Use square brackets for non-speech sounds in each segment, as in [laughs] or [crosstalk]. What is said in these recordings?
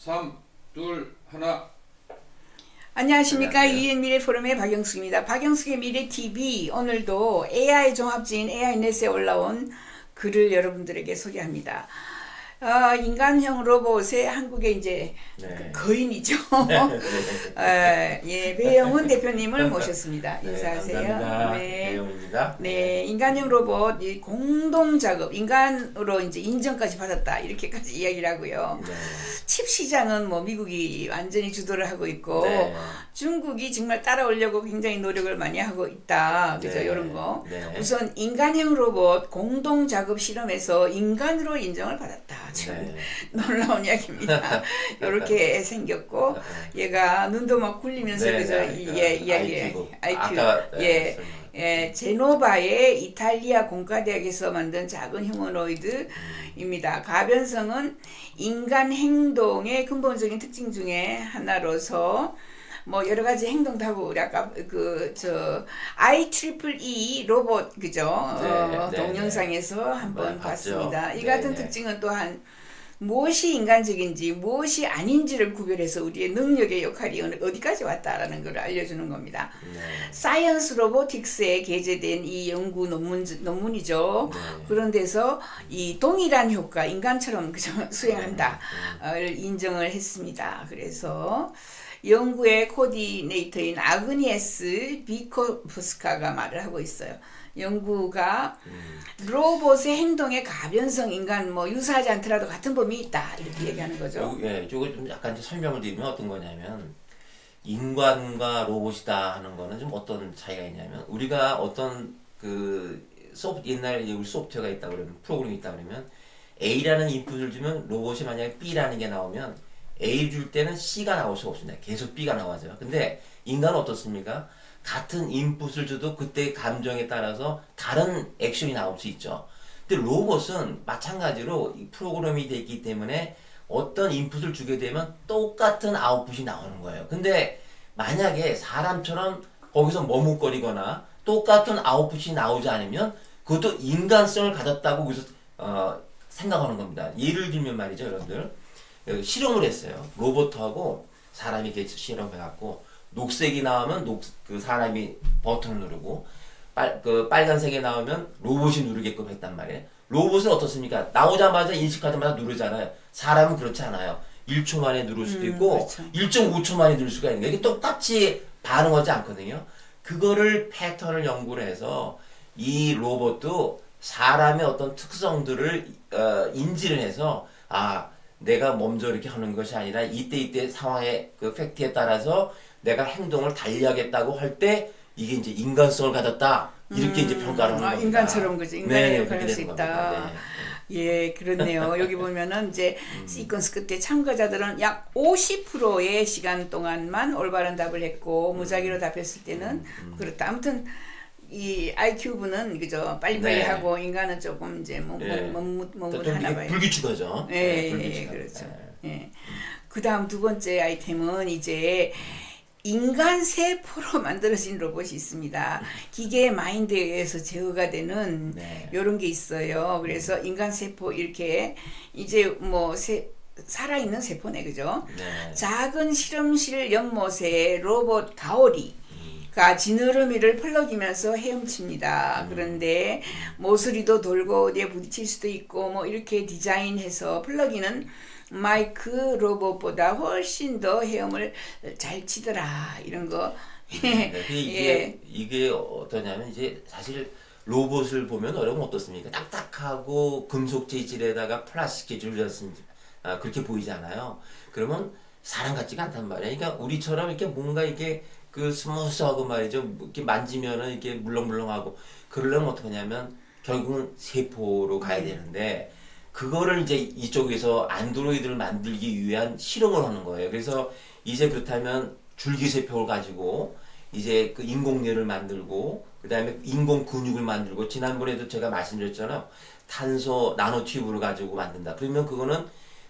3, 2, 1. 안녕하십니까 이앤미래 포럼의 박영숙입니다. 박영숙의 미래 TV 오늘도 AI 종합지인 AI넷에 올라온 글을 여러분들에게 소개합니다. 어, 인간형 로봇의 한국의 이제 네. 그 거인이죠. [laughs] 네. 어, 예, 배영훈 대표님을 모셨습니다. 인사하세요. 네, 감사합니다. 네. 배영입니다. 네, 인간형 로봇 이 공동 작업, 인간으로 이제 인정까지 받았다 이렇게까지 이야기를 하고요. 네. 칩 시장은 뭐 미국이 완전히 주도를 하고 있고 네. 중국이 정말 따라오려고 굉장히 노력을 많이 하고 있다. 그죠? 네. 이런 거. 네. 우선 인간형 로봇 공동 작업 실험에서 인간으로 인정을 받았다. 참 네. [laughs] 놀라운 이야기입니다. [laughs] 이렇게 생겼고 얘가 눈도 막 굴리면서 네, 그죠? 네, 예, 이야기 IQ. 아까, 네, 예. 예, 제노바의 이탈리아 공과대학에서 만든 작은 휴머노이드입니다. 가변성은 인간 행동의 근본적인 특징 중에 하나로서 뭐 여러 가지 행동도 하고 우리 아까 그 저 I triple E 로봇 그죠? 어, 네, 네, 동영상에서 한번 한번. 봤습니다. 이 네, 같은 네. 특징은 또한 무엇이 인간적인지 무엇이 아닌지를 구별해서 우리의 능력의 역할이 어느- 어디까지 왔다라는 걸 알려주는 겁니다. 네. Science Robotics에 게재된 이 연구 논문, 논문이죠. 네. 그런 데서 이 동일한 효과, 인간처럼 그저 수행한다. 음, 를 인정을 했습니다. 그래서 연구의 코디네이터인 아그니에스 비코프스카가 말을 하고 있어요. 연구가 음. 로봇의 행동에 가변성 인간 뭐 유사하지 않더라도 같은 범위 있다 이렇게 얘기하는 거죠. 요- 예, 저거 좀 약간 좀 설명을 드리면 어떤 거냐면 인간과 로봇이다 하는 거는 좀 어떤 차이가 있냐면 우리가 어떤 그 소프 옛날에 이제 우리 소프트웨어가 있다 그러면 프로그램이 있다 그러면 A라는 인풋을 주면 로봇이 만약에 B라는 게 나오면 A를 줄 때는 C가 나올 수가 없습니다. 계속 B가 나와죠. 근데 인간은 어떻습니까? 같은 인풋을 줘도 그때 감정에 따라서 다른 액션이 나올 수 있죠. 근데 로봇은 마찬가지로 이 프로그램이 되어 있기 때문에 어떤 인풋을 주게 되면 똑같은 아웃풋이 나오는 거예요. 근데 만약에 사람처럼 거기서 머뭇거리거나 똑같은 아웃풋이 나오지 않으면 그것도 인간성을 가졌다고 거기서 어, 생각하는 겁니다. 예를 들면 말이죠, 여러분들. 어, 실험을 했어요. 로봇하고 사람이 이렇게 실험해갖고 녹색이 나오면 녹, 그 사람이 버튼을 누르고 빨, 그 빨간색이 나오면 로봇이 누르게끔 했단 말이에요. 로봇은 어떻습니까? 나오자마자 인식하자마자 누르잖아요. 사람은 그렇지 않아요. 1초 만에 누를 수도 음, 있고 그렇죠. 1.5초 만에 누를 수가 있는 거예요. 이게 똑같이 반응하지 않거든요. 그거를 패턴을 연구를 해서 이 로봇도 사람의 어떤 특성들을 어, 인지를 해서 아 내가 먼저 이렇게 하는 것이 아니라 이때 이때 상황의 그 팩트에 따라서 내가 행동을 달리하겠다고 할 때 이게 이제 인간성을 가졌다 이렇게 이제 평가를 하는 아, 겁니다. 인간처럼 그죠. 인간의 네, 역할을 그렇게 할수 되는 있다. 네. 예, 그렇네요. 여기 보면은 이제 음. 시퀀스 끝에 참가자들은 약 50%의 시간 동안만 올바른 답을 했고 무작위로 답했을 때는 그렇다. 아무튼 이 IQ분은 그죠 빨리빨리 네. 하고 인간은 조금 이제 뭐, 네. 뭐뭐뭐 뭐, 또뭐 하나 이게 봐요. 불규칙하죠. 예, 네, 예, 불규칙합니다. 그렇죠. 네. 예. 그 다음 두 번째 아이템은 이제 인간 세포로 [laughs] 만들어진 로봇이 있습니다. 기계의 마인드에 의해서 제어가 되는 네. 이런 게 있어요. 그래서 인간 세포 이렇게 이제 뭐 세, 살아있는 세포네, 그죠? 네. 작은 실험실 연못에 로봇 가오리 가 지느러미를 펄럭이면서 헤엄칩니다. 그런데 모서리도 돌고 어디에 부딪힐 수도 있고 뭐 이렇게 디자인해서 펄럭이는 마이크 로봇보다 훨씬 더 헤엄을 잘 치더라 이런 거. 네, 그 [laughs] 이게 예. 이게 어떠냐면 이제 사실 로봇을 보면 어려면 어떻습니까? 딱딱하고 금속 재질에다가 플라스틱 재질을 넣었습니 아, 그렇게 보이잖아요. 그러면 사람 같지가 않단 말이에요. 그러니까 우리처럼 이렇게 뭔가 이게 그 smooth하고 말이죠. 뭐 이렇게 만지면은 이렇게 물렁물렁하고 그러려면 어떻게 하냐면 결국은 세포로 가야 되는데 그거를 이제 이쪽에서 안드로이드를 만들기 위한 실험을 하는 거예요. 그래서 이제 그렇다면 줄기세포를 가지고 이제 그 인공뇌를 만들고 그 다음에 인공 근육을 만들고 지난번에도 제가 말씀드렸잖아요. 탄소 나노 튜브를 가지고 만든다. 그러면 그거는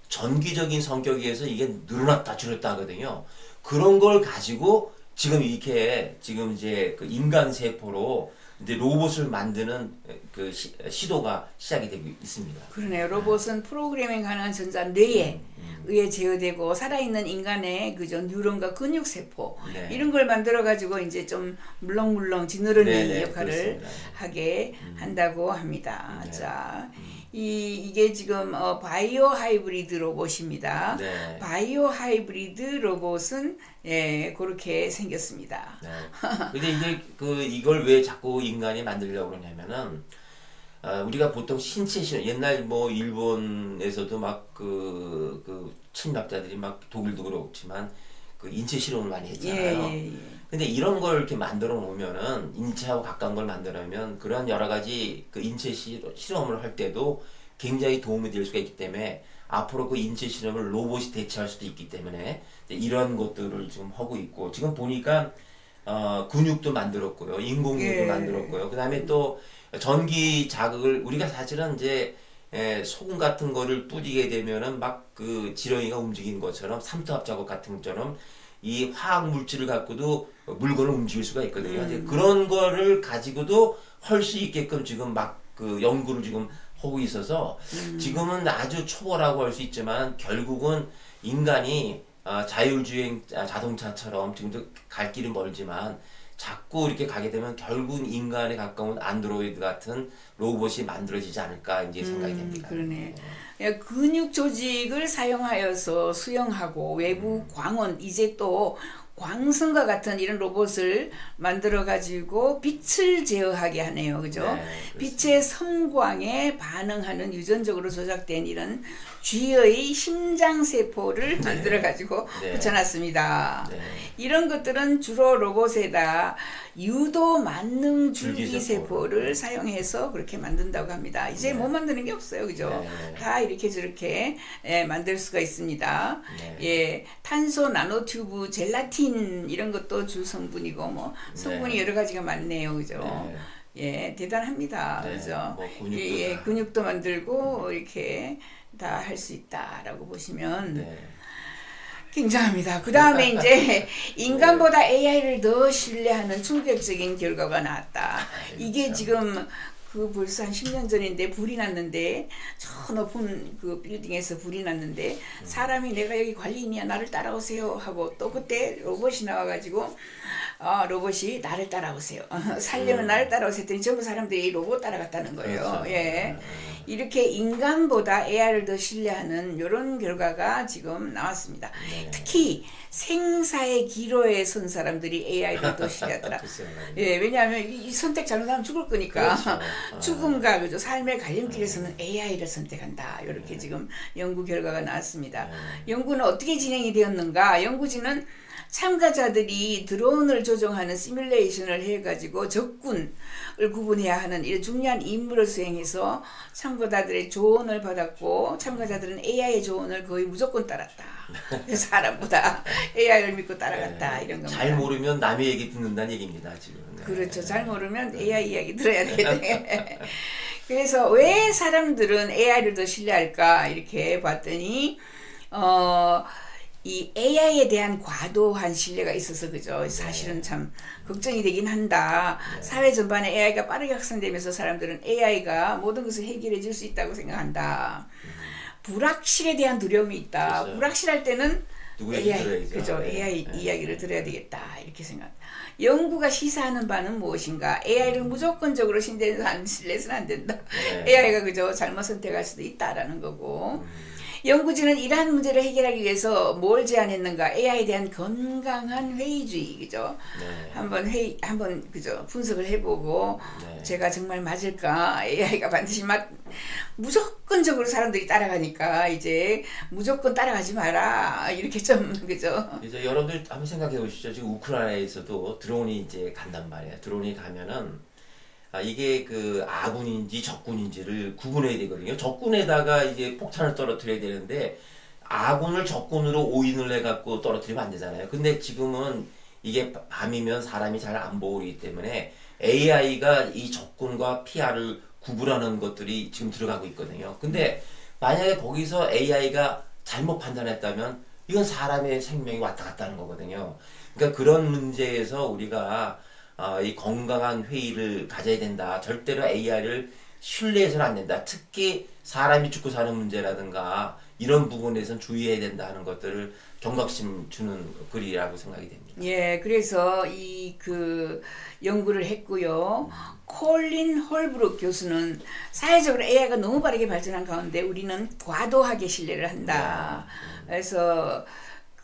전기적인 성격에 의해서 이게 늘어났다 줄었다 하거든요. 그런 걸 가지고 지금 이렇게 지금 이제 그 인간 세포로 이제 로봇을 만드는 그 시, 시도가 시작이 되고 있습니다. 그러네요. 로봇은 프로그래밍 가능한 전자 뇌에 음, 의해 제어되고 살아있는 인간의 그저 뉴런과 근육 세포 네. 이런 걸 만들어 가지고 이제 좀 물렁물렁 지느러미 네, 네, 역할을 그렇습니다. 하게 한다고 합니다. 네. 자, 이 이게 지금 어, 바이오 하이브리드 로봇입니다. 네. 바이오 하이브리드 로봇은 예, 그렇게 생겼습니다. 네. 근데 이게 그 이걸 왜 자꾸 인간이 만들려고 그러냐면은 아, 우리가 보통 신체 실험 옛날 뭐 일본에서도 막그그 침략자들이 막 독일도 그렇지만 그 인체 실험을 많이 예, 했잖아요. 예, 예. 근데 이런 걸 이렇게 만들어 놓으면은 인체하고 가까운 걸 만들어면 그런 여러 가지 그 인체 시, 실험을 할 때도 굉장히 도움이 될 수가 있기 때문에 앞으로 그 인체 실험을 로봇이 대체할 수도 있기 때문에 이런 것들을 지금 하고 있고 지금 보니까 어, 근육도 만들었고요 인공육도 예. 만들었고요 그 다음에 또 전기 자극을 우리가 사실은 이제 에, 소금 같은 거를 뿌리게 되면은 막 그 지렁이가 움직이는 것처럼 삼투압 작업 같은 것처럼 이 화학 물질을 갖고도 물건을 움직일 수가 있거든요. 이제 그런 거를 가지고도 할수 있게끔 지금 막 그 연구를 지금 하고 있어서 지금은 아주 초보라고 할 수 있지만 결국은 인간이 아, 자율주행 자- 자동차처럼 지금도 갈 길은 멀지만 자꾸 이렇게 가게 되면 결국 인간에 가까운 안드로이드 같은 로봇이 만들어지지 않을까 이제 생각이 됩니다. 그러네. 야, 근육 조직을 사용하여서 수영하고 외부 광원 이제 또 광선과 같은 이런 로봇을 만들어 가지고 빛을 제어하게 하네요. 그죠? 네, 빛의 섬광에 반응하는 유전적으로 조작된 이런 쥐의 심장 세포를 만들어 가지고 네. 붙여놨습니다. 네. 이런 것들은 주로 로봇에다 유도 만능 줄기 줄기세포를. 세포를 사용해서 그렇게 만든다고 합니다. 이제 네. 못 만드는 게 없어요, 그죠? 네. 다 이렇게 저렇게 예, 만들 수가 있습니다. 네. 예, 탄소 나노튜브, 젤라틴 이런 것도 주 성분이고 뭐 성분이 네. 여러 가지가 많네요, 그죠? 네. 예, 대단합니다, 네, 그죠? 뭐 근육도 예, 예, 다. 근육도 만들고 이렇게 다 할 수 있다라고 보시면 네. 굉장합니다. 그 다음에 [laughs] 이제 인간보다 AI를 더 신뢰하는 충격적인 결과가 나왔다. 이게 지금 그 벌써 한 10년 전인데 불이 났는데 저 높은 그 빌딩에서 불이 났는데 사람이 내가 여기 관리인이야 나를 따라오세요 하고 또 그때 로봇이 나와가지고 어, 로봇이 나를 따라오세요. [laughs] 살려면 나를 따라오세요 했더니 전부 사람들이 로봇 따라갔다는 거예요. 그렇죠. 예. 이렇게 인간보다 AI를 더 신뢰하는 이런 결과가 지금 나왔습니다. 네. 특히 생사의 기로에 선 사람들이 AI를 더 신뢰하더라. [laughs] 예, 왜냐하면 이, 이 선택 잘못하면 죽을 거니까 그렇죠. 아. [laughs] 죽음과 그죠 삶의 갈림길에서는 AI를 선택한다. 이렇게 지금 연구 결과가 나왔습니다. 네. 연구는 어떻게 진행이 되었는가? 연구진은 참가자들이 드론을 조종하는 시뮬레이션을 해가지고 적군을 구분해야 하는 이런 중요한 임무를 수행해서 참가자들의 조언을 받았고 참가자들은 AI의 조언을 거의 무조건 따랐다. [laughs] 사람보다 AI를 믿고 따라갔다 네. 이런 겁니다. 잘 모르면 남의 얘기 듣는다는 얘기입니다 지금. 네. 그렇죠. 잘 모르면 AI 이야기 들어야 되겠네. [laughs] 그래서 왜 사람들은 AI를 더 신뢰할까 이렇게 봤더니 어. 이 AI에 대한 과도한 신뢰가 있어서 그죠. 사실은 참 걱정이 되긴 한다. 사회 전반에 AI가 빠르게 확산되면서 사람들은 AI가 모든 것을 해결해 줄 수 있다고 생각한다. 불확실에 대한 두려움이 있다. 그렇죠. 불확실할 때는 AI. 그죠. 네. AI 네. 이야기를 들어야 되겠다. 이렇게 생각. 연구가 시사하는 바는 무엇인가? AI를 무조건적으로 신뢰해서 안 신뢰해서는 안 된다. 네. AI가 그죠. 잘못 선택할 수도 있다라는 거고. 연구진은 이러한 문제를 해결하기 위해서 뭘 제안했는가? AI에 대한 건강한 회의주의, 그죠? 네. 한번 회의, 한번 그죠? 분석을 해보고 네. 제가 정말 맞을까? AI가 반드시 맞 무조건적으로 사람들이 따라가니까 이제 무조건 따라가지 마라 이렇게 좀 그죠? 이제 여러분들 한번 생각해 보시죠. 지금 우크라이나에서도 드론이 이제 간단 말이에요. 드론이 가면은 아, 이게 그 아군인지 적군인지를 구분해야 되거든요. 적군에다가 이제 폭탄을 떨어뜨려야 되는데 아군을 적군으로 오인을 해갖고 떨어뜨리면 안 되잖아요. 근데 지금은 이게 밤이면 사람이 잘 안 보이기 때문에 AI가 이 적군과 피하를 구분하는 것들이 지금 들어가고 있거든요. 근데 만약에 거기서 AI가 잘못 판단했다면 이건 사람의 생명이 왔다 갔다 하는 거거든요. 그러니까 그런 문제에서 우리가 어, 이 건강한 회의를 가져야 된다. 절대로 AI를 신뢰해서는 안 된다. 특히 사람이 죽고 사는 문제라든가 이런 부분에선 주의해야 된다 하는 것들을 경각심 주는 글이라고 생각이 됩니다. 예, 그래서 이 그 연구를 했고요. 콜린 홀브룩 교수는 사회적으로 AI가 너무 빠르게 발전한 가운데 우리는 과도하게 신뢰를 한다. 그래서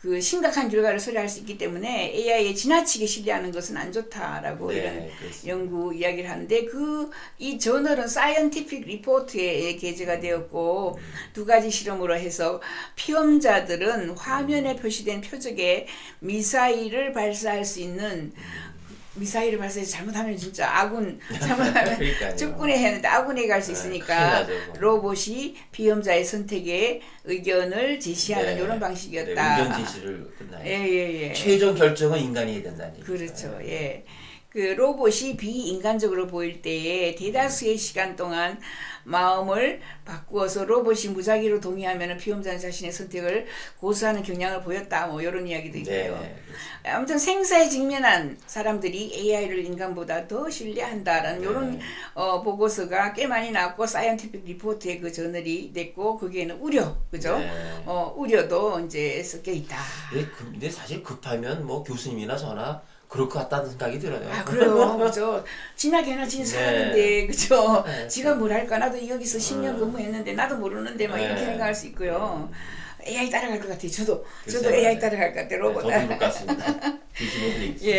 그 심각한 결과를 초래할 수 있기 때문에 AI에 지나치게 신뢰하는 것은 안 좋다라고 네, 이런 그렇습니다. 연구 이야기를 하는데 그 이 저널은 Scientific Report에 게재가 되었고 두 가지 실험으로 해서 피험자들은 화면에 표시된 표적에 미사일을 발사할 수 있는 미사일을 발사해서 잘못하면 진짜 아군 [laughs] 잘못하면. 적군에 했는데 아군에 갈수 네, 있으니까 그거. 로봇이 피험자의 선택에 의견을 제시하는 네. 이런 네, 방식이었다. 의견 제시를 끝나요. 예 예 예. 최종 결정은 인간이 해야 얘기죠. 그렇죠. 예. 그 로봇이 비인간적으로 보일 때에 대다수의 시간 동안 마음을 바꾸어서 로봇이 무작위로 동의하면 피험자는 자신의 선택을 고수하는 경향을 보였다. 뭐 이런 이야기도 네. 있고요. 아무튼 생사에 직면한 사람들이 AI를 인간보다 더 신뢰한다라는 네. 이런 어, 보고서가 꽤 많이 나왔고 Scientific Report에 그 저널이 됐고 거기에는 우려, 그죠? 네. 어, 우려도 이제 섞여 있다. 네, 그- 근데 사실 급하면 뭐 교수님이나 저나 그럴 것 같다는 생각이 들어요. 아 그래요 [laughs] 그죠 진하게나 진 사람인데 그죠 네. 지가 뭘 할까 나도 여기서 10년 네. 근무했는데 나도 모르는데 막 이렇게 네. 생각할 수 있고요 AI 따라갈 것 같아요 저도 저도 글쎄요. AI 따라갈 것 같아요 로봇 네, 저도 못 [laughs] 같습니다. 예.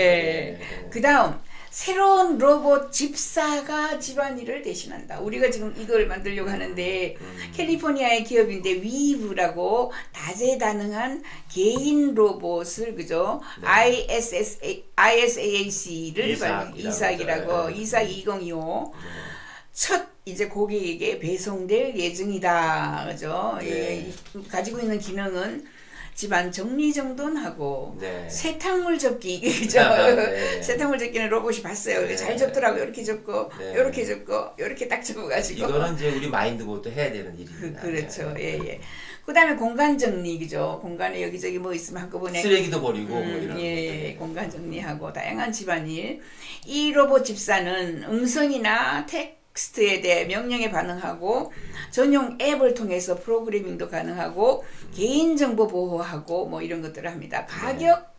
네. 그 다음 새로운 로봇 집사가 집안일을 대신한다. 우리가 지금 이걸 만들려고 하는데 음. 캘리포니아의 기업인데 위브라고 다재다능한 개인 로봇을 그죠? 네. ISSA, ISAAC를 이삭이라고. 네. 이삭 2025첫 이제 고객에게 배송될 예정이다. 그죠? 네. 예, 가지고 있는 기능은 집안 정리정돈하고 네. 세탁물 접기 그죠? [laughs] 네. 세탁물 접기는 로봇이 봤어요. 네. 잘 접더라고. 이렇게 접고, 네. 이렇게 접고, 이렇게 딱 접어가지고. 이거는 이제 우리 마인드부터 해야 되는 그, 일입니다. 그 렇죠. 네. 예, 예. 그 다음에 공간 정리, 그죠? 공간에 여기저기 뭐 있으면 한꺼번에. 쓰레기도 버리고 뭐 음, 이런. 예, 예. 공간 정리하고 다양한 집안일. 이 로봇 집사는 음성이나 텍스트에 대해 명령에 반응하고 전용 앱을 통해서 프로그래밍도 가능하고 개인정보 보호하고 뭐 이런 것들을 합니다. 가격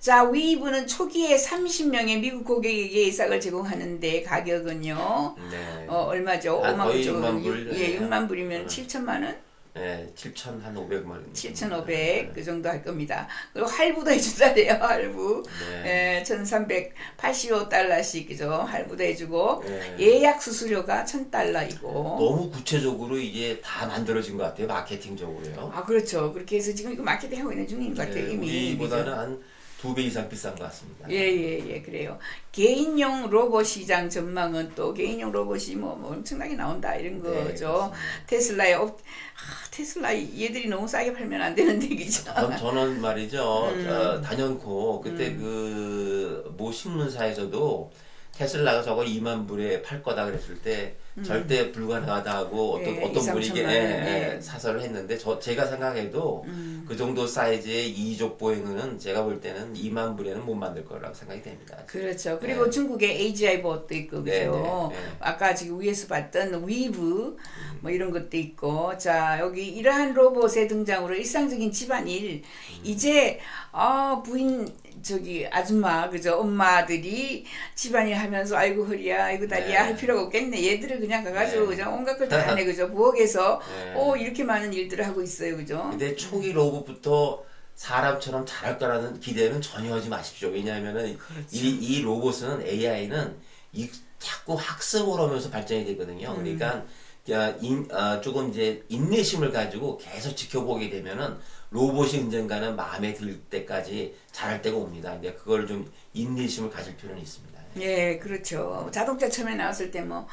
자, 위브는 초기에 30명의 미국 고객에게 이삭을 제공하는데 가격은요. 네. 어, 얼마죠? 한 5만 거의 불. 6만 불. 예, 네. 6만 불이면 음. 7천만 원? 네, 7천 한 500만 원. 7,500 그 정도 할 겁니다. 그리고 할부도 해준다래요. 할부. 네. 예, 1,385달러씩 그죠? 할부도 해주고 네. 예약 수수료가 1,000달러이고. 너무 구체적으로 이게 다 만들어진 것 같아요. 마케팅적으로요. 아 그렇죠. 그렇게 해서 지금 이거 마케팅 하고 있는 중인 것 같아요. 네, 이미. 우리보다는 한 두 배 이상 비싼 것 같습니다. 예 예 예 그래요. 개인용 로봇 시장 전망은 또 개인용 로봇이 뭐, 뭐 엄청나게 나온다 이런 네, 거죠. 테슬라의 업, 아, 테슬라 얘들이 너무 싸게 팔면 안 되는데 그죠? 전, 저는 말이죠. 음. 어, 단연코 그때 그모 신문사에서도 테슬라가 저거 2만 불에 팔 거다 그랬을 때 절대 불가능하다 하고 어떤 음. 예, 어떤 2, 분이 3천만 이게 원, 예, 예. 예, 사설을 했는데 저 제가 생각해도 음. 그 정도 사이즈의 이족 보행은 제가 볼 때는 2만 불에는 못 만들 거라고 생각이 됩니다. 그렇죠. 그리고 네. 중국의 AGI 봇도 있고 그죠. 네, 네, 네. 아까 지금 위에서 봤던 위브 뭐 이런 것도 있고 자 여기 이러한 로봇의 등장으로 일상적인 집안일 음. 이제 아 부인 저기 아줌마 그죠 엄마들이 집안일 하면서 아이고 허리야 아이고 다리야 네. 할 필요가 없겠네 얘들을 그냥 가가지고 네. 그죠 온갖 걸 다 하네 그죠 부엌에서 네. 오 이렇게 많은 일들을 하고 있어요 그죠 근데 초기 로봇부터 사람처럼 잘할 거라는 기대는 전혀 하지 마십시오. 왜냐하면은 그렇죠. 이, 이 로봇은 AI는 이 자꾸 학습을 하면서 발전이 되거든요. 음. 그러니까 야, 인, 아, 조금 이제 인내심을 가지고 계속 지켜보게 되면은 로봇이 언젠가는 마음에 들 때까지 잘할 때가 옵니다. 근데 그걸 좀 인내심을 가질 필요는 있습니다. 예, 그렇죠. 자동차 처음에 나왔을 때 뭐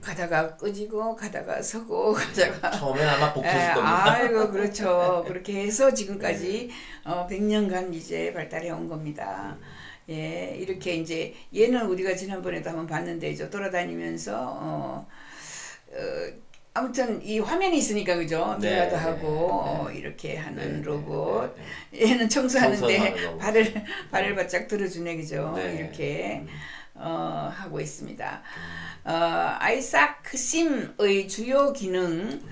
가다가 끄지고 가다가 서고 가다가 처음에 아마 예, 복잡할 겁니다. 아이고 그렇죠. [laughs] 그렇게 해서 지금까지 어, 100년간 이제 발달해 온 겁니다. 예, 이렇게 이제 얘는 우리가 지난번에도 한번 봤는데 저 돌아다니면서 어, 어, 아무튼 이 화면이 있으니까 그죠? 네, 대화도 네, 하고 네. 이렇게 하는 네, 네, 로봇. 얘는 청소하는데. 발을 발을 바짝 들어주네 그죠? 네. 이렇게 음. 어, 하고 있습니다. 어, 아이사크 심의 주요 기능 은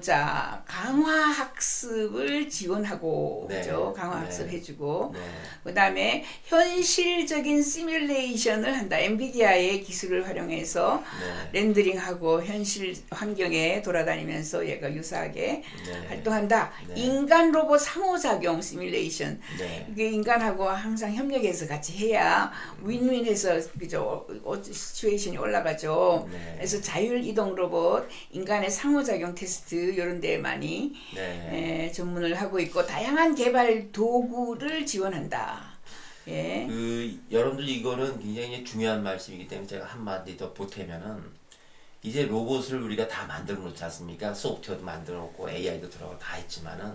자 강화 학습을 지원하고 네. 그죠? 강화 네. 학습 해주고 네. 그다음에 현실적인 시뮬레이션을 한다. 엔비디아의 기술을 활용해서 네. 렌더링하고 현실 환경에 돌아다니면서 얘가 유사하게 네. 활동한다. 네. 인간 로봇 상호작용 시뮬레이션. 네. 이게 인간하고 항상 협력해서 같이 해야 윈윈해서 그죠 어, 시츄에이션이 올라가죠. 네. 그래서 자율 이동 로봇, 인간의 상호작용 테스트 이런 데 많이 네. 에, 전문을 하고 있고 다양한 개발 도구를 지원한다. 예. 그 여러분들 이거는 굉장히 중요한 말씀이기 때문에 제가 한마디 더 보태면은 이제 로봇을 우리가 다 만들어 놓지 않습니까? 소프트웨어도 만들어 놓고 AI도 들어가고 다 했지만은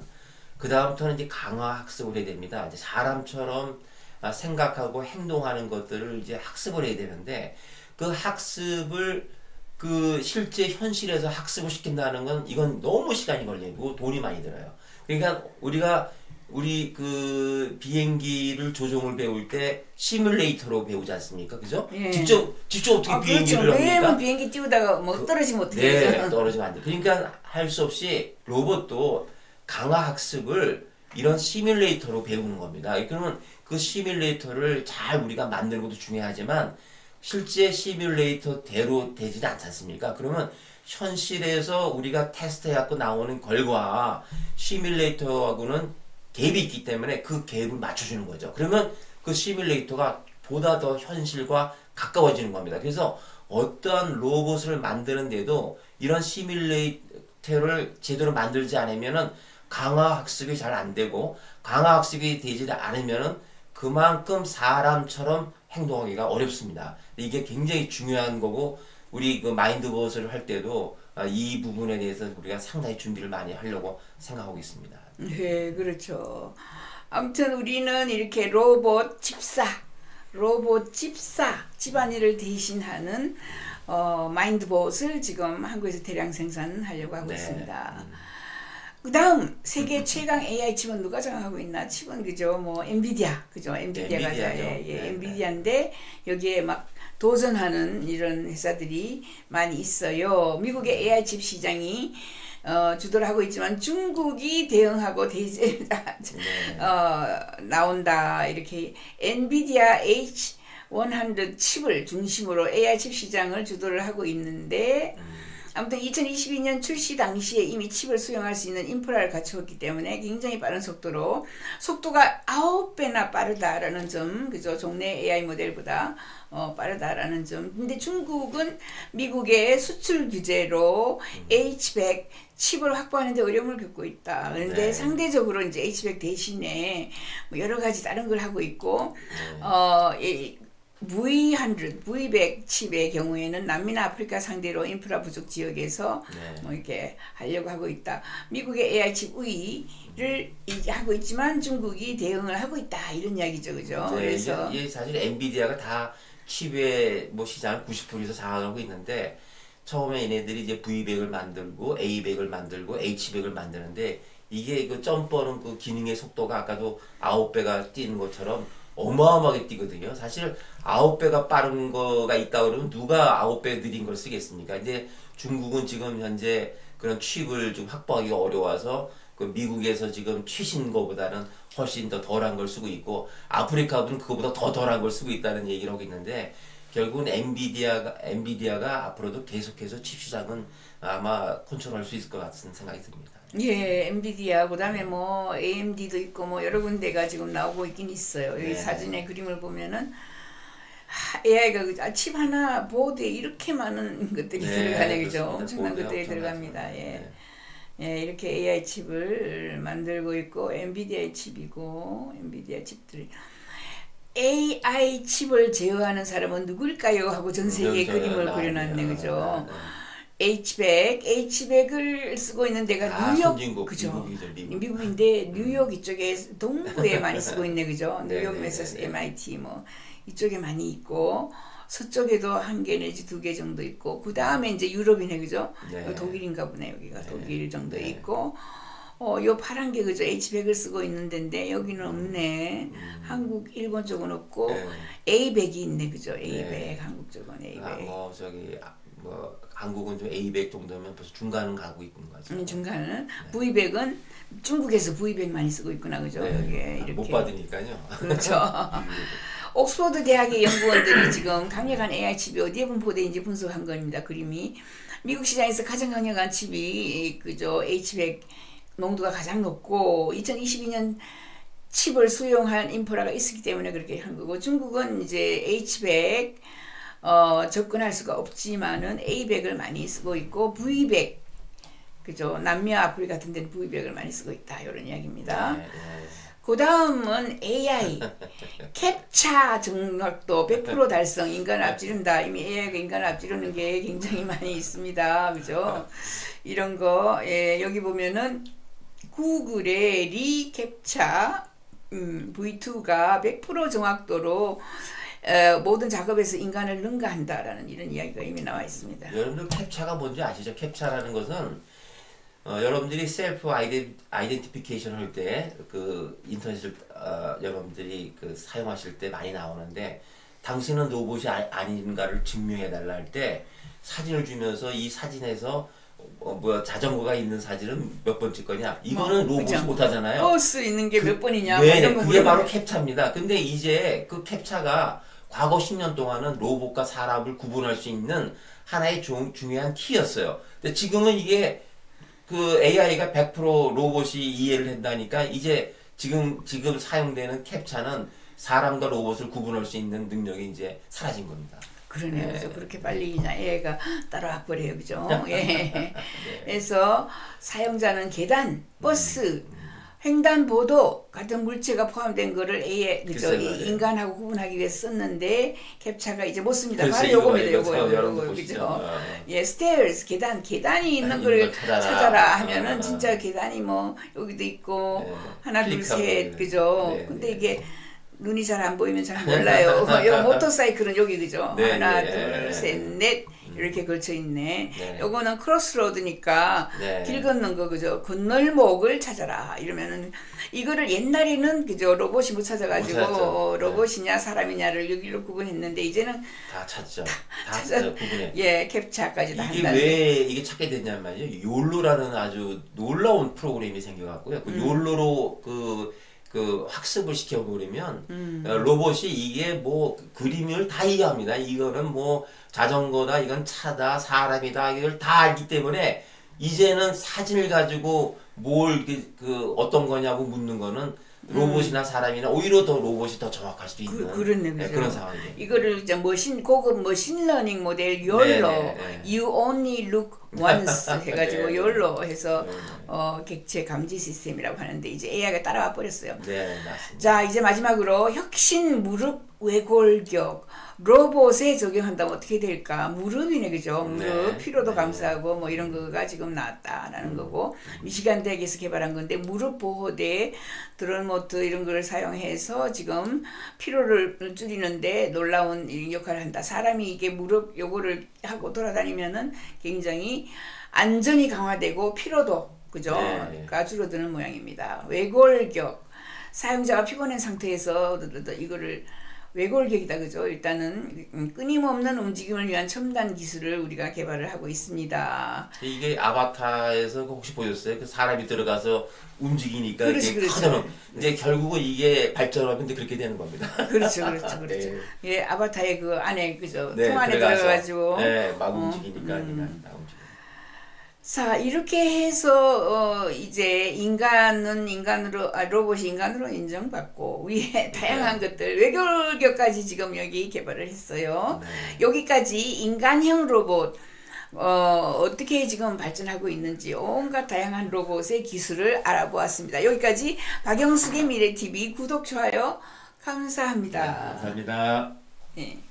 그 다음부터는 이제 강화 학습을 해야 됩니다. 이제 사람처럼 아, 생각하고 행동하는 것들을 이제 학습을 해야 되는데 그 학습을 그 실제 현실에서 학습을 시킨다는 건 이건 너무 시간이 걸리고 돈이 많이 들어요. 그러니까 우리가 우리 그 비행기를 조종을 배울 때 시뮬레이터로 배우지 않습니까? 그죠? 예. 직접 직접 어떻게 아, 그렇죠. 비행기를 매번 합니까? 비행기 띄우다가 뭐 떨어지면 어떻게 네, 되죠? 떨어지면 안 돼. 그러니까 할 수 없이 로봇도 강화 학습을 이런 시뮬레이터로 배우는 겁니다. 그러면 그 시뮬레이터를 잘 우리가 만드는 것도 중요하지만 실제 시뮬레이터대로 되지 않지 않습니까? 그러면 현실에서 우리가 테스트해갖고 나오는 결과 시뮬레이터하고는 갭이 있기 때문에 그 갭을 맞춰주는 거죠. 그러면 그 시뮬레이터가 보다 더 현실과 가까워지는 겁니다. 그래서 어떠한 로봇을 만드는데도 이런 시뮬레이터를 제대로 만들지 않으면은 강화 학습이 잘 안 되고 강화 학습이 되지 않으면은 그만큼 사람처럼 행동하기가 어렵습니다. 이게 굉장히 중요한 거고 우리 그 마인드봇을 할 때도 아, 이 부분에 대해서 우리가 상당히 준비를 많이 하려고 생각하고 있습니다. 네, 그렇죠. 아무튼 우리는 이렇게 로봇 집사, 로봇 집사, 집안일을 대신하는 어, 마인드봇을 지금 한국에서 대량 생산하려고 하고 네. 있습니다. 그 다음 세계 최강 AI 칩은 누가 장악하고 있나? 칩은 그죠? 뭐 엔비디아 그죠? 엔비디아가 엔비디아죠. 예, 예, 네, 엔비디아인데 여기에 막 도전하는 이런 회사들이 많이 있어요. 미국의 AI 칩 시장이 어, 주도를 하고 있지만 중국이 대응하고 대제 [laughs] 네. 어, 나온다 이렇게 엔비디아 H 100 칩을 중심으로 AI 칩 시장을 주도를 하고 있는데 아무튼 2022년 출시 당시에 이미 칩을 수용할 수 있는 인프라를 갖추었기 때문에 굉장히 빠른 속도로 속도가 9배나 빠르다라는 점 그죠 종래 AI 모델보다 어, 빠르다라는 점 근데 중국은 미국의 수출 규제로 H100 칩을 확보하는데 어려움을 겪고 있다. 그런데 네. 상대적으로 이제 H100 대신에 뭐 여러 가지 다른 걸 하고 있고 네. 어, 이 V100, V100 칩의 경우에는 남미나 아프리카 상대로 인프라 부족 지역에서 네. 뭐 이렇게 하려고 하고 있다. 미국의 AI 칩 우위를 이제 하고 있지만 중국이 대응을 하고 있다 이런 이야기죠, 그죠? 네, 그래서 이게, 이게 사실 엔비디아가 다 칩의 뭐 시장을 90% 이상 장악하고 있는데 처음에 얘네들이 이제 V100을 만들고 A100을 만들고 H100을 만드는데 이게 그 점퍼는 그 기능의 속도가 아까도 9배가 뛰는 것처럼 어마어마하게 뛰거든요. 사실 9배가 빠른 거가 있다 그러면 누가 9배 느린 걸 쓰겠습니까? 이제 중국은 지금 현재 그런 칩을 좀 확보하기가 어려워서 그 미국에서 지금 최신 거보다는 훨씬 더 덜한 걸 쓰고 있고 아프리카는 그거보다 더 덜한 걸 쓰고 있다는 얘기를 하고 있는데 결국은 엔비디아가 엔비디아가 앞으로도 계속해서 칩 시장은 아마 컨트롤할 수 있을 것 같은 생각이 듭니다. 예, 엔비디아 그다음에 뭐 AMD도 있고 뭐 여러 군데가 지금 나오고 있긴 있어요. 여기 네. 사진의 그림을 보면은 하, AI가 칩 하나 보드에 이렇게 많은 [laughs] 것들이 네, 들어가네 그죠? 엄청난 것들이. 들어갑니다. 예. 네. 예, 이렇게 AI 칩을 만들고 있고 엔비디아의 칩이고 엔비디아 칩들이 AI 칩을 제어하는 사람은 누굴까요? 하고 전 세계에. 그림을 네, 그려놨네 네, 그죠? H100, H100을 쓰고 있는 데가 아, 뉴욕 선진국 그죠? 미국. 미국 인데 뉴욕 이쪽에 동부에 많이 쓰고 있네 그죠? 네, 뉴욕 네, 메서스 네, 네. MIT 뭐 이쪽에 많이 있고 서쪽에도 한 개 내지 두 개 정도 있고 그 다음에 이제 유럽이네 그죠? 네. 독일인가 보네 여기가 네. 독일 정도 네. 있고 어, 요 파란 게 그죠? H100을 쓰고 있는 데인데 여기는 없네. 한국, 일본 쪽은 없고 네. A100이 있네 그죠? A100 네. 한국 쪽은 A100. 아, 뭐 저기 아, 뭐 한국은 좀 A100 정도면 벌써 중간은 가고 있는 거죠. 음, 중간은 V100은 중국에서 V100 많이 쓰고 있구나 그죠? 네. 여기에 이렇게. 못 받으니까요. 그렇죠. [laughs] 옥스퍼드 대학의 연구원들이 지금 강력한 AI 칩이 어디에 분포되는지 분석한 겁니다. 그림이 미국 시장에서 가장 강력한 칩이 그저 H100 농도가 가장 높고 2022년 칩을 수용한 인프라가 있었기 때문에 그렇게 한 거고 중국은 이제 H100 어, 접근할 수가 없지만은 A100을 많이 쓰고 있고 V100 그죠? 남미 아프리카 같은 데는 V100을 많이 쓰고 있다. 이런 이야기입니다. 네, 네. 그 다음은 AI 캡차 정확도 100% 달성 인간을 앞지른다. 이미 AI가 인간을 앞지르는 게 굉장히 많이 있습니다. 그죠? 이런 거. 예, 여기 보면은 구글의 리캡차 음, V2가 100% 정확도로 어, 모든 작업에서 인간을 능가한다라는 이런 이야기가 이미 나와 있습니다. 여러분들 CAPTCHA가 뭔지 아시죠? CAPTCHA라는 것은 어, 여러분들이 self iden, identification 할 때 그 인터넷을 어, 여러분들이 그 사용하실 때 많이 나오는데 당신은 로봇이 아, 아닌가를 증명해 달라 할 때 사진을 주면서 이 사진에서 어, 뭐 자전거가 있는 사진은 몇 번째 거냐? 이거는 어, 로봇이 그죠. 못 하잖아요. 버스 있는 게 몇 번이냐 뭐 네, 거 그게. 바로 CAPTCHA입니다. 근데 이제 그 CAPTCHA가 과거 10년 동안은 로봇과 사람을 구분할 수 있는 하나의 중, 중요한 키였어요. 근데 지금은 이게 그 AI가 100% 로봇이 이해를 한다니까 이제 지금 지금 사용되는 캡차는 사람과 로봇을 구분할 수 있는 능력이 이제 사라진 겁니다. 그러네요. 네. 그래서 그렇게 빨리 애가 [laughs] 따라와 버려요. 그죠? [laughs] 예. 네. 그래서 사용자는 계단, 버스, 횡단보도 같은 물체가 포함된 거를 AI 그죠? 네. 인간하고 구분하기 위해서 썼는데 캡차가 이제 못 씁니다. 바로 요겁니다. 이거 요거 참 요거 여러분들 요거 보시죠. 그죠? 어. 예, stairs 계단 계단이 있는 걸걸 찾아라. 찾아라, 하면은 어. 진짜 계단이 뭐 여기도 있고 네. 하나 둘 클릭하고, 셋 네. 그죠? 네, 근데 네. 이게 눈이 잘 안 보이면 잘 몰라요. [laughs] 요 모터사이클은 여기 그죠? 네, 하나 네. 둘셋 넷 이렇게 걸쳐 있네. 네. 요거는 crossroad니까 네. 길 걷는 거 그죠? 건널목을 찾아라 이러면은 이거를 옛날에는 그죠 로봇이 못 찾아가지고 못 찾았죠. 네. 로봇이냐 사람이냐를 여기로 구분했는데 이제는 다 찾죠. 다 찾아- 찾죠. 구분해. 예 캡차까지 다 이게 한다. 왜 이게 찾게 됐냐면 말이죠. 욜로라는 아주 놀라운 프로그램이 생겨갖고요. 그 욜로로 그, 그 학습을 시켜버리면 음. 어, 로봇이 이게 뭐 그- 그림을 다 이해합니다. 이거는 뭐 자전거다, 이건 차다, 사람이다, 이걸 다 알기 때문에 이제는 사진을 가지고 뭘 그, 그 어떤 거냐고 묻는 거는 로봇이나 사람이나 오히려 더 로봇이 더 정확할 수도 있는 음. 그, 그렇네, 네? 그런 상황이에요. 이거를 이제 machine 고급 machine learning 모델 YOLO, 네, 네, 네. You Only Look Once [laughs] 해가지고 네. YOLO 해서 네, 네. 어, 객체 감지 시스템이라고 하는데 이제 AI가 따라와 버렸어요. 네, 맞습니다. 자 이제 마지막으로 혁신 무릎 외골격 로봇에 적용한다면 어떻게 될까? 무릎이네 그죠? 무릎 네. 피로도 네. 감소하고 뭐 이런 거가 지금 나왔다라는 거고 미시간 대학에서 개발한 건데 무릎 보호대 드론모트 이런 걸 사용해서 지금 피로를 줄이는데 놀라운 이 역할을 한다. 사람이 이게 무릎 요거를 하고 돌아다니면은 굉장히 안전이 강화되고 피로도 그죠? 네. 가 줄어드는 모양입니다. 외골격. 사용자가 피곤한 상태에서 이거를 외골격이다 그죠 일단은 음, 끊임없는 움직임을 위한 첨단 기술을 우리가 개발을 하고 있습니다 이게 아바타에서 혹시 보셨어요? 그 사람이 들어가서 움직이니까 그렇지, 이게 그렇지. 커져는 이제 결국은 이게 발전하면 그렇게 되는 겁니다. 그렇죠 그렇죠 [laughs] 그렇죠 네. 예 아바타의 그 안에 그죠 네, 통 안에 들어가서. 들어가가지고 네, 막 어, 움직이니까 음. 그냥 다 움직여. 자 이렇게 해서 어, 이제 인간은 인간으로 아, 로봇이 인간으로 인정받고 위에 [laughs] 다양한 것들 외골격까지 지금 여기 개발을 했어요. 네. 여기까지 인간형 로봇 어, 어떻게 지금 발전하고 있는지 온갖 다양한 로봇의 기술을 알아보았습니다. 여기까지 박영숙의 미래 TV 구독 좋아요 감사합니다. 감사합니다. 예.